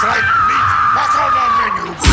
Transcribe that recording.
looks like meat back on the menu.